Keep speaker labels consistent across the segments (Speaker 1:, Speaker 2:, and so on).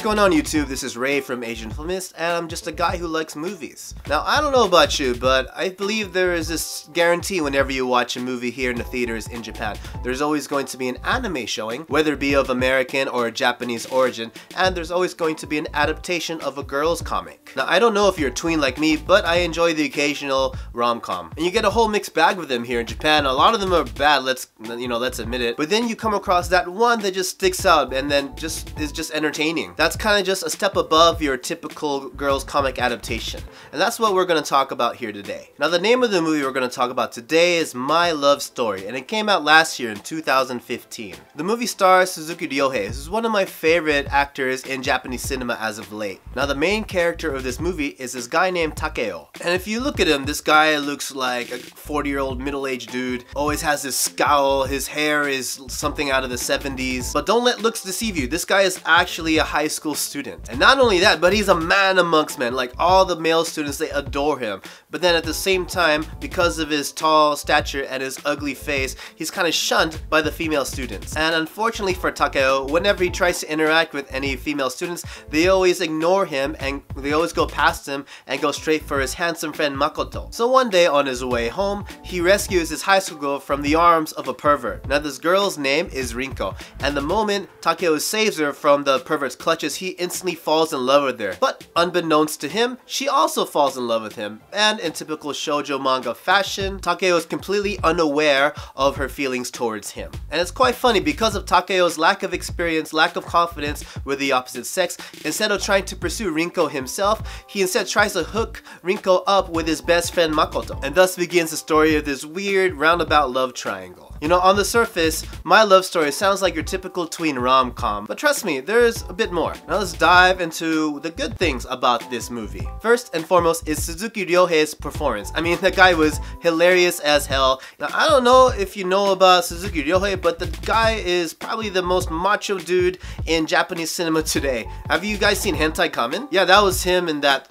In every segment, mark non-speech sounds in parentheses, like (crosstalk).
Speaker 1: What's going on YouTube? This is Ray from Asian Filmist and I'm just a guy who likes movies. Now I don't know about you, but I believe there is this guarantee whenever you watch a movie here in the theaters in Japan. There's always going to be an anime showing, whether it be of American or Japanese origin, and there's always going to be an adaptation of a girl's comic. Now I don't know if you're a tween like me, but I enjoy the occasional rom-com. And you get a whole mixed bag with them here in Japan. A lot of them are bad, let's you know, let's admit it. But then you come across that one that just sticks out and then just is just entertaining. That's kind of just a step above your typical girls comic adaptation. And that's what we're going to talk about here today. Now the name of the movie we're going to talk about today is My Love Story and it came out last year in 2015. The movie stars Suzuki Ryohei, who's one of my favorite actors in Japanese cinema as of late. Now the main character of this movie is this guy named Takeo. And if you look at him, this guy looks like a 40 year old middle-aged dude, always has this scowl, his hair is something out of the 70s. But don't let looks deceive you, this guy is actually a high school student. And not only that, but he's a man amongst men. Like all the male students, they adore him. But then at the same time, because of his tall stature and his ugly face, he's kind of shunned by the female students. And unfortunately for Takeo, whenever he tries to interact with any female students, they always ignore him and they always go past him and go straight for his handsome friend Makoto. So one day on his way home, he rescues his high school girl from the arms of a pervert. Now this girl's name is Rinko, and the moment Takeo saves her from the pervert's clutches, he instantly falls in love with her. But unbeknownst to him, she also falls in love with him. And in typical shoujo manga fashion, Takeo is completely unaware of her feelings towards him. And it's quite funny because of Takeo's lack of experience, lack of confidence with the opposite sex, instead of trying to pursue Rinko himself, he instead tries to hook Rinko up with his best friend Makoto. And thus begins the story of this weird roundabout love triangle. You know, on the surface, My Love Story sounds like your typical tween rom-com, but trust me, there's a bit more. Now let's dive into the good things about this movie. First and foremost is Suzuki Ryohei's performance. I mean, the guy was hilarious as hell. Now, I don't know if you know about Suzuki Ryohei, but the guy is probably the most macho dude in Japanese cinema (laughs) today. Have you guys seen Hentai Kamen? Yeah, that was him in that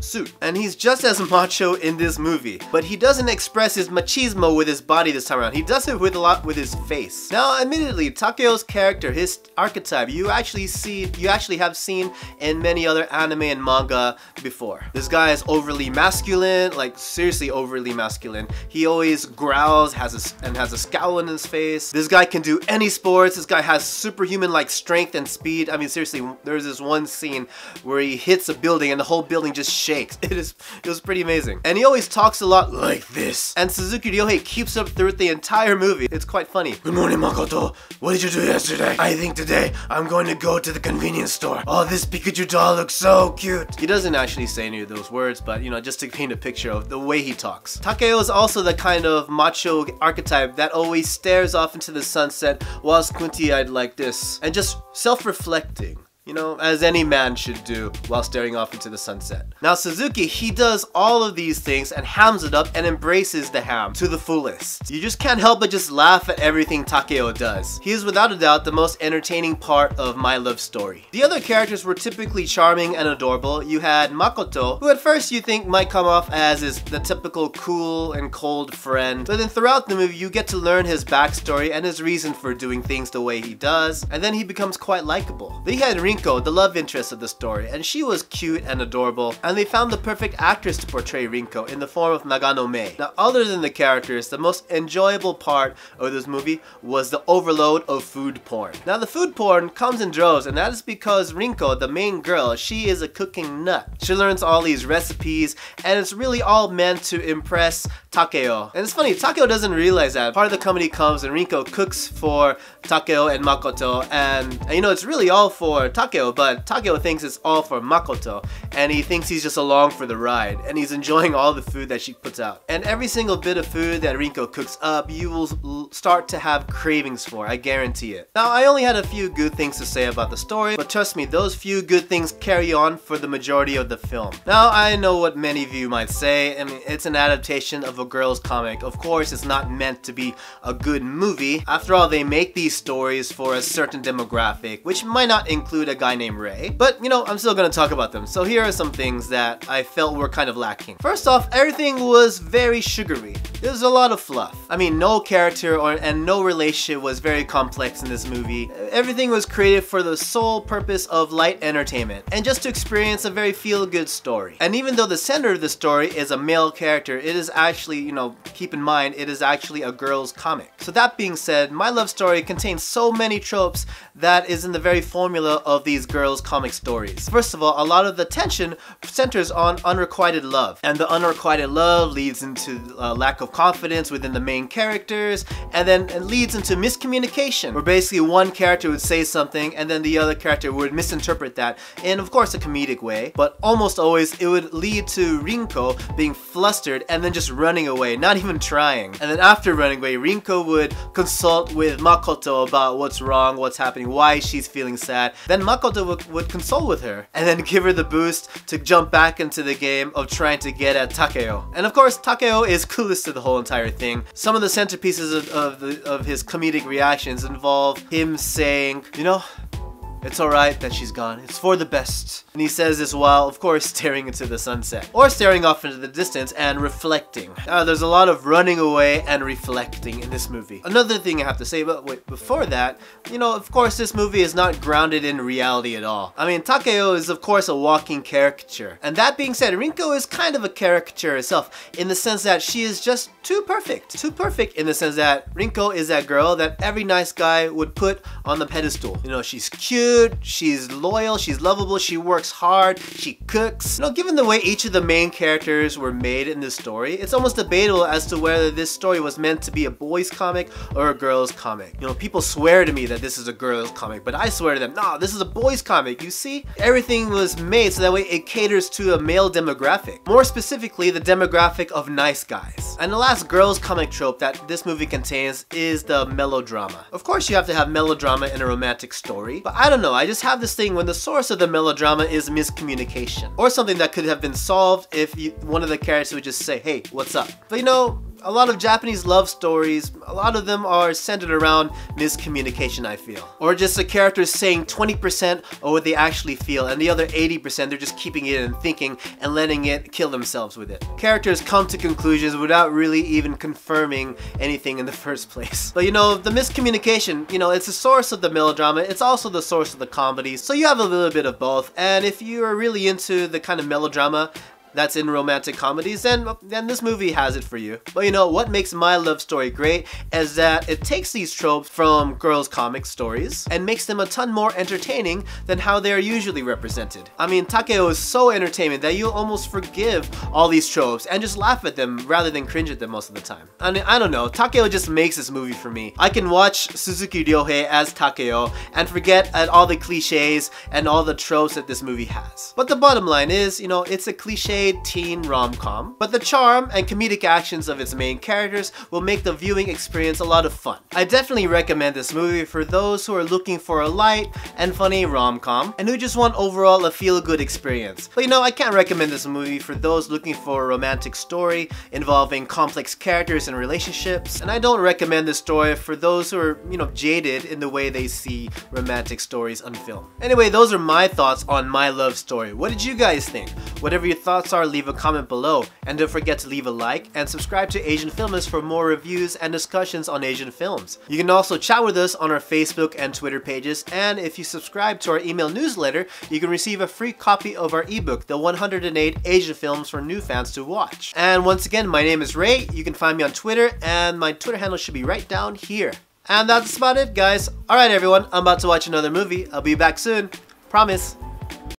Speaker 1: suit. And he's just as macho in this movie, but he doesn't express his machismo with his body this time around. He does it with a lot with his face. Now, admittedly, Takeo's character, his archetype, you actually see, you actually have seen in many other anime and manga before. This guy is overly masculine, like seriously overly masculine. He always growls, has a, and has a scowl in his face. This guy can do any sports. This guy has superhuman like strength and speed. I mean, seriously, there's this one scene where he hits a building and the whole building just shakes. (laughs) It is it was pretty amazing. And he always talks a lot like this. And Suzuki Ryohei keeps up throughout the entire movie. It's quite funny. Good morning, Makoto. What did you do yesterday? I think today I'm going to go to the convenience store. Oh, this Pikachu doll looks so cute. He doesn't actually say any of those words, but you know, just to paint a picture of the way he talks. Takeo is also the kind of macho archetype that always stares off into the sunset whilst squinty-eyed like this and just self-reflecting you know, as any man should do while staring off into the sunset. Now Suzuki, he does all of these things and hams it up and embraces the ham to the fullest. You just can't help but just laugh at everything Takeo does. He is without a doubt the most entertaining part of My Love Story. The other characters were typically charming and adorable. You had Makoto, who at first you think might come off as is the typical cool and cold friend, but then throughout the movie you get to learn his backstory and his reason for doing things the way he does, and then he becomes quite likable. They had Rinko Rinko, the love interest of the story, and she was cute and adorable, and they found the perfect actress to portray Rinko in the form of Nagano Mei. Now, other than the characters, the most enjoyable part of this movie was the overload of food porn. Now, the food porn comes in droves, and that is because Rinko, the main girl, she is a cooking nut. She learns all these recipes, and it's really all meant to impress Takeo. And it's funny, Takeo doesn't realize that. Part of the comedy comes and Rinko cooks for Takeo and Makoto, and, and you know, it's really all for Takeo Takeo, but Takeo thinks it's all for Makoto, and he thinks he's just along for the ride, and he's enjoying all the food that she puts out. And every single bit of food that Rinko cooks up, you will start to have cravings for, I guarantee it. Now, I only had a few good things to say about the story, but trust me, those few good things carry on for the majority of the film. Now, I know what many of you might say, I mean, it's an adaptation of a girl's comic. Of course, it's not meant to be a good movie. After all, they make these stories for a certain demographic, which might not include a guy named Ray. But, you know, I'm still gonna talk about them. So here are some things that I felt were kind of lacking. First off, everything was very sugary. There's a lot of fluff. I mean, no character or and no relationship was very complex in this movie. Everything was created for the sole purpose of light entertainment and just to experience a very feel-good story. And even though the center of the story is a male character, it is actually, you know, keep in mind, it is actually a girl's comic. So that being said, My Love Story contains so many tropes that is in the very formula of these girls' comic stories. First of all, a lot of the tension centers on unrequited love, and the unrequited love leads into a lack of confidence within the main characters, and then it leads into miscommunication, where basically one character would say something and then the other character would misinterpret that in, of course, a comedic way, but almost always it would lead to Rinko being flustered and then just running away, not even trying. And then after running away, Rinko would consult with Makoto about what's wrong, what's happening, why she's feeling sad. Then Makoto would, would console with her and then give her the boost to jump back into the game of trying to get at Takeo. And of course, Takeo is clueless to the whole entire thing. Some of the centerpieces of, of, the, of his comedic reactions involve him saying, you know, it's alright that she's gone. It's for the best. And he says this while, of course, (laughs) staring into the sunset. Or staring off into the distance and reflecting. Uh, there's a lot of running away and reflecting in this movie. Another thing I have to say, but wait, before that, you know, of course, this movie is not grounded in reality at all. I mean, Takeo is, of course, a walking caricature. And that being said, Rinko is kind of a caricature herself, in the sense that she is just too perfect. Too perfect in the sense that Rinko is that girl that every nice guy would put on the pedestal. You know, she's cute, she's loyal, she's lovable, she works hard, she cooks. You know, given the way each of the main characters were made in this story, it's almost debatable as to whether this story was meant to be a boys comic or a girls comic. You know, people swear to me that this is a girls comic, but I swear to them, nah, this is a boys comic, you see? Everything was made so that way it caters to a male demographic. More specifically, the demographic of nice guys. And the last girls comic trope that this movie contains is the melodrama. Of course you have to have melodrama in a romantic story, but I don't know, I just have this thing when the source of the melodrama is miscommunication. Or something that could have been solved if you, one of the characters would just say, hey, what's up? But you know, a lot of Japanese love stories, a lot of them are centered around miscommunication, I feel. Or just the characters saying 20% of what they actually feel, and the other 80% they're just keeping it and thinking and letting it kill themselves with it. Characters come to conclusions without really even confirming anything in the (laughs) first place. But you know, the miscommunication, you know, it's the source of the melodrama, it's also the source of the comedy, so you have a little bit of both. And if you are really into the kind of melodrama, that's in romantic comedies, then, then this movie has it for you. But you know, what makes My Love Story great is that it takes these tropes from girls' comic stories and makes them a ton more entertaining than how they are usually represented. I mean, Takeo is so entertaining that you'll almost forgive all these tropes and just laugh at them rather than cringe at them most of the time. I mean, I don't know, Takeo just makes this movie for me. I can watch Suzuki Ryohei as Takeo and forget at all the cliches and all the tropes that this movie has. But the bottom line is, you know, it's a cliche teen rom-com, but the charm and comedic actions of its main characters will make the viewing experience a lot of fun. I definitely recommend this movie for those who are looking for a light and funny rom-com, and who just want overall a feel-good experience. But you know, I can't recommend this movie for those looking for a romantic story involving complex characters and relationships, and I don't recommend this story for those who are, you know, jaded in the way they see romantic stories on film. Anyway, those are my thoughts on My Love Story. What did you guys think? Whatever your thoughts thoughts are, leave a comment below. And don't forget to leave a like and subscribe to Asian Filmist for more reviews and discussions on Asian films. You can also chat with us on our Facebook and Twitter pages, and if you subscribe to our email newsletter, you can receive a free copy of our ebook, The 108 Asian Films for New Fans to Watch. And once again, my name is Ray. You can find me on Twitter, and my Twitter handle should be right down here. And that's about it, guys. Alright, everyone, I'm about to watch another movie. I'll be back soon. Promise.